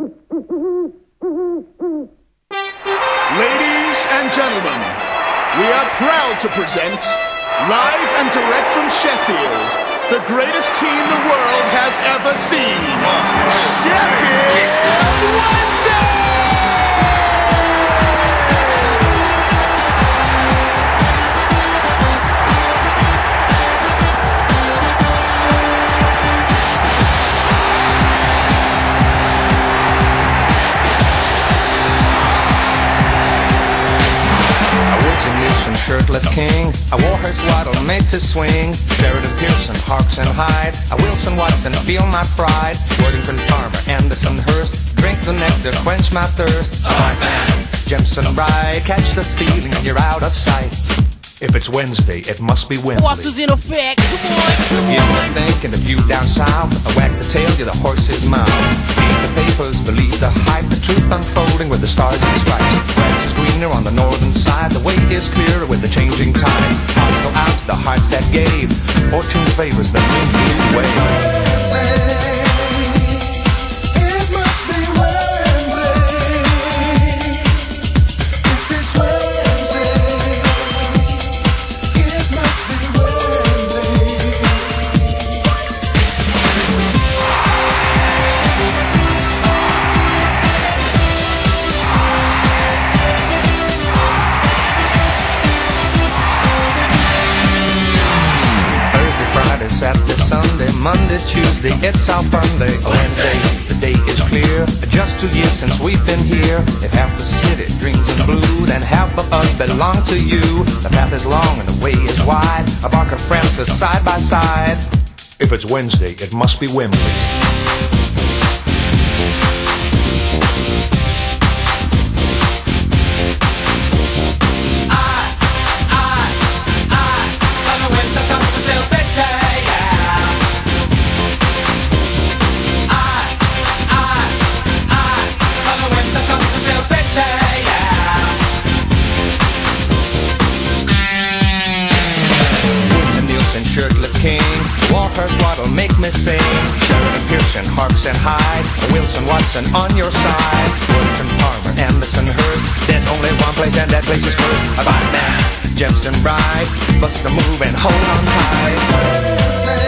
Ladies and gentlemen, we are proud to present, live and direct from Sheffield, the greatest team the world has ever seen. Sheffield Wednesday! Nilsson Shirtliff king. I Warhurst Waddle made to swing. Sheridan Pearson, Harkes and Hyde. I Wilson Watson, feel my pride. Worthington Palmer, Anderson Hirst. Drink the nectar, quench my thirst. Alright man. Jemson Rye, catch the feeling, you're out of sight. If it's Wednesday, it must be Wednesday. Is in effect. Come on, come You were thinking of you down south. I wag the tail, you're the horse's mouth. Read the papers, believe the hype, the truth unfolding with the stars and stripes. Greener on the northern side, the way is clearer with the changing tide. Hearts go out to the hearts that gave. Fortune favors the blue way. Monday, Tuesday, it's our fun day. Wednesday, the day is clear. Just two years since we've been here. If half the city dreams in blue, then half of us belong to you. The path is long and the way is wide. A bark of friends are side by side. If it's Wednesday, it must be Wembley. Shirtlet king. Walker's what'll make me sing. Sheridan Pearson, Harkes and Hyde. Wilson Watson on your side. Worthington Palmer, Anderson Hirst. There's only one place and that place is first. About now, Jemson Ride. Bust a move and hold on tight.